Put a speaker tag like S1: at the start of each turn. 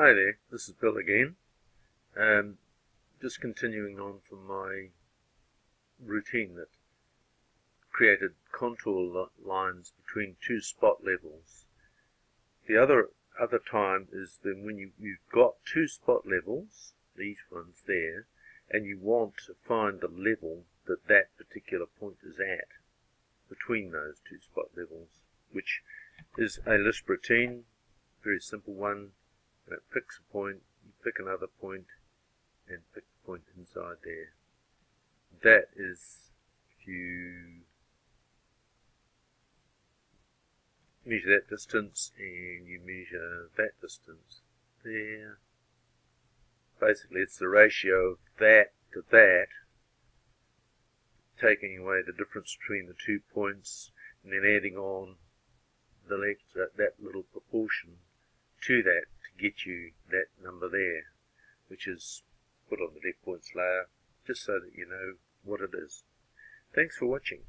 S1: Hi there, this is Bill again. Um, just continuing on from my routine that created contour lines between two spot levels. The other other time is then when you, you've got two spot levels, these ones there, and you want to find the level that that particular point is at between those two spot levels, which is a Lisp routine, very simple one, and it picks a point, you pick another point, and pick the point inside there. That is, if you measure that distance and you measure that distance there, basically it's the ratio of that to that, taking away the difference between the two points and then adding on the left, that, that little proportion to that get you that number there, which is put on the Defpoints layer, just so that you know what it is. Thanks for watching.